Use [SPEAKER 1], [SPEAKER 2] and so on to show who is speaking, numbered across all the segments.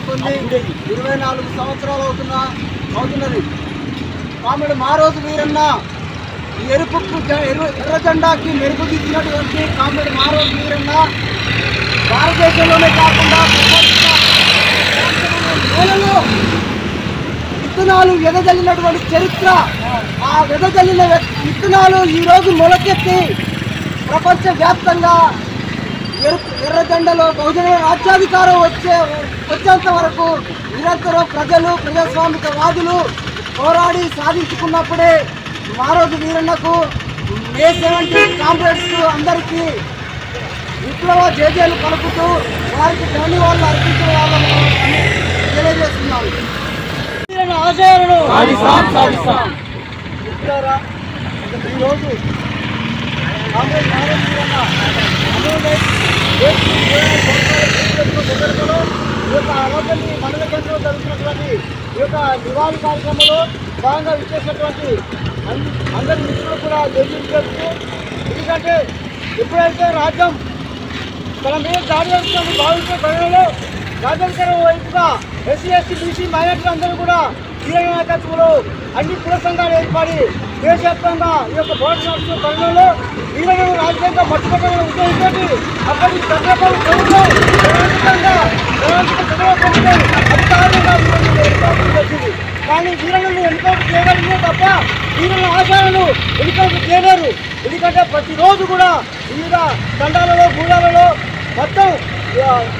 [SPEAKER 1] పొంది ఇరవై నాలుగు సంవత్సరాలు అవుతున్నా అవుతున్నది. కామెడు మా రోజు వీరన్న ఎరుపు ఎర్ర జెండాకి మెరుపు దిచ్చినటువంటి కామెడు మా రోజు వీరన్న భారతదేశంలోనే కాకుండా నేలలో విత్తనాలు వెదజల్లినటువంటి చరిత్ర ఆ వెదజల్లిన విత్తనాలు ఈరోజు మొలకెత్తి ప్రపంచ వ్యాప్తంగా ఎరు- ఎర్ర జెండలో బహుజన రాజ్యాధికారం వచ్చే వచ్చేంత వరకు నిరంతరం ప్రజలు ప్రజాస్వామిక వాదులు పోరాడి సాధించుకున్నప్పుడే మారోజు వీరన్నకు మే సెవెంటీన్ కామ్రేడ్స్ అందరికీ విప్లవ జేజేలు పలుకుతూ వారికి ధన్యవాదాలు అర్పించిన వాళ్ళని తెలియజేస్తున్నాను. ఆశయాలను ఈరోజు కాంగ్రెస్ సందర్భంలో ఈ యొక్క అరవై మండల కేంద్రంలో జరుగుతున్నటువంటి ఈ యొక్క నివాళి కార్యక్రమంలో భాగంగా ఇచ్చేసినటువంటి అందరి మిత్రులు కూడా జైలు చేస్తూ ఎందుకంటే ఎప్పుడైతే రాజ్యం తన మీద దాడి చేస్తున్న భావించే ప్రజలలో రాజ్యాంగ వైపుగా ఎస్సీ ఎస్టీ బీసీ మైనార్టీలు అందరూ కూడా తీవ్ర నాయకత్వంలో అన్ని కుల సంఘాలు ఏర్పడి దేశవ్యాప్తంగా ఈ యొక్క పోరాటం నడుస్తున్న తరుణంలో వీళ్ళను రాజకీయంగా పట్టుకోవడం ఉద్దేశించి అక్కడి చంద్రబాబు ప్రభుత్వం వచ్చింది కానీ వీళ్ళను ఎన్నికలు చేయగలిగితే తప్ప వీళ్ళ ఆశయాలను ఎన్నుకోవడం చేయలేరు ఎందుకంటే ప్రతిరోజు కూడా వివిధ తండాలలో గూడాలలో మొత్తం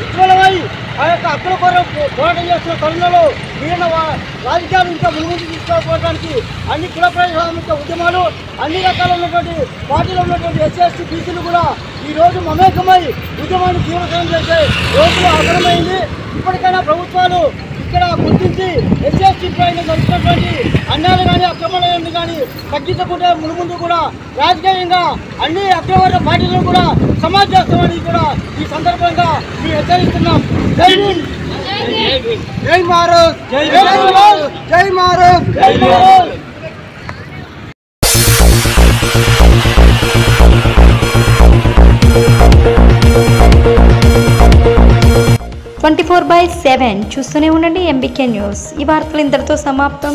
[SPEAKER 1] ఉజ్వలమై ఆ యొక్క హక్కుల కొరకు పోరాటం చేస్తున్న తరుణంలో వీళ్ళ వా- రాజకీయాలు ఇంకా ముందుకు తీసుకోవడానికి అన్ని కుల ప్రజాస్వామిక ఉద్యమాలు అన్ని రకాల ఉన్నటువంటి పార్టీలో ఉన్నటువంటి ఎస్సీ బీసీలు కూడా ఈ రోజు మమేకమై ఉద్యమాన్ని తీవ్రతరం చేసే రోజులు అవసరమైంది ఇప్పటికైనా ప్రభుత్వాలు ఇక్కడ గుర్తించి ఎస్సీ ఎస్టీ పైన జరుగుతున్నటువంటి అన్యాయాలు కానీ అక్రమాలను కానీ తగ్గించకుండా మునుముందు కూడా రాజకీయంగా అన్ని అక్రమ పార్టీలను కూడా సమాజ్ చేస్తామని కూడా ఈ సందర్భంగా మేము హెచ్చరిస్తున్నాం. జై మారోజ్ జై మారోజ్ జై మారోజ్ జై Maroju
[SPEAKER 2] twenty four by seven చూస్తూనే ఉండండి ఎంబీకే న్యూస్. ఈ వార్తలు ఇంతటితో సమాప్తం.